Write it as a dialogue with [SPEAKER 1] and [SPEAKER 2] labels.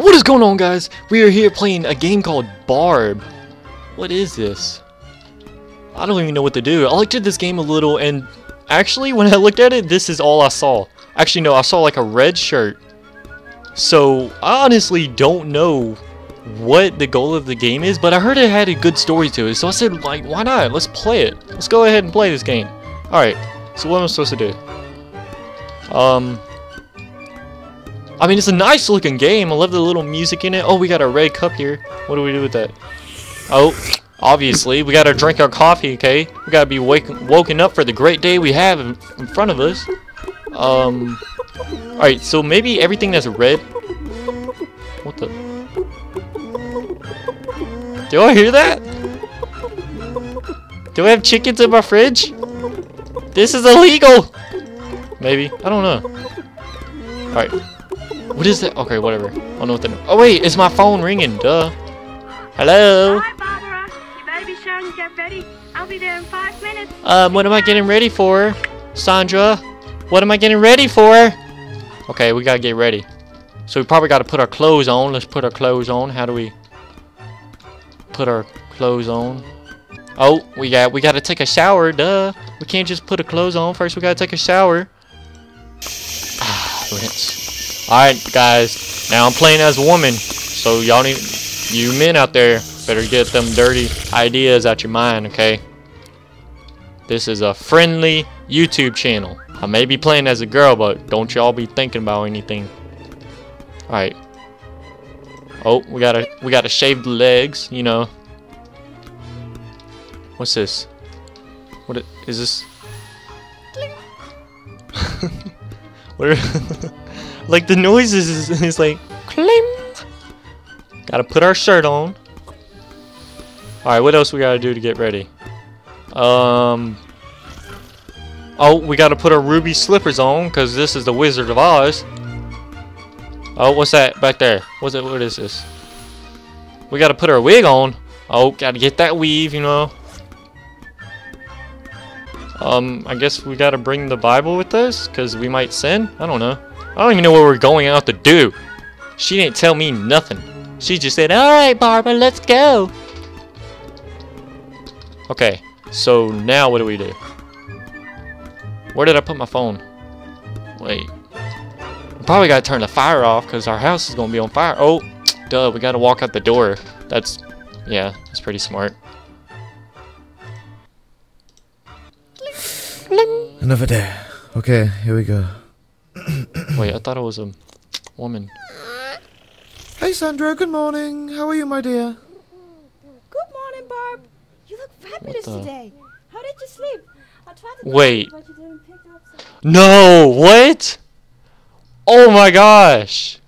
[SPEAKER 1] What is going on guys? We are here playing a game called Barb. What is this? I don't even know what to do. I looked at this game a little and actually when I looked at it, this is all I saw. Actually no, I saw like a red shirt. So I honestly don't know what the goal of the game is, but I heard it had a good story to it. So I said like, why not? Let's play it. Let's go ahead and play this game. Alright, so what am I supposed to do? Um, I mean, it's a nice looking game. I love the little music in it. Oh, we got a red cup here. What do we do with that? Oh, obviously, we gotta drink our coffee, okay? We gotta be woken up for the great day we have in, in front of us. Um, alright, so maybe everything that's red. What the? Do I hear that? Do I have chickens in my fridge? This is illegal! Maybe. I don't know. Alright. What is that? Okay, whatever. I don't know what the... Oh, wait. Is my phone ringing? Duh. Hello?
[SPEAKER 2] Hi, Barbara. You better be sure and get ready. I'll be there in five minutes.
[SPEAKER 1] Um, what am I getting ready for? Sandra? What am I getting ready for? Okay, we gotta get ready. So we probably gotta put our clothes on. Let's put our clothes on. How do we... Put our clothes on? Oh, we got we gotta take a shower, duh. We can't just put our clothes on. First we gotta take a shower. Ah, rinse. Alright, guys. Now I'm playing as a woman. So y'all need you men out there better get them dirty ideas out your mind, okay? This is a friendly YouTube channel. I may be playing as a girl, but don't y'all be thinking about anything. Alright. Oh, we gotta we gotta shave the legs, you know. What's this? What is, is this? what are like the noises is, is like clim. Gotta put our shirt on. Alright, what else we gotta do to get ready? Um Oh, we gotta put our ruby slippers on, because this is the Wizard of Oz. Oh, what's that back there? What's it what is this? We gotta put our wig on. Oh, gotta get that weave, you know. Um, I guess we gotta bring the Bible with us, because we might sin? I don't know. I don't even know what we're going out to do. She didn't tell me nothing. She just said, Alright, Barbara, let's go. Okay, so now what do we do? Where did I put my phone? Wait. We probably gotta turn the fire off, because our house is gonna be on fire. Oh, duh, we gotta walk out the door. That's, yeah, that's pretty smart.
[SPEAKER 3] Another there. Okay, here we go.
[SPEAKER 1] Wait, I thought it was a woman.
[SPEAKER 3] Hey Sandra, good morning. How are you, my dear?
[SPEAKER 2] Good morning, Barb. You look fabulous
[SPEAKER 1] the-
[SPEAKER 2] today. How did you sleep? I tried to
[SPEAKER 1] Wait.
[SPEAKER 2] but you didn't pick up. So
[SPEAKER 1] No, what? Oh my gosh.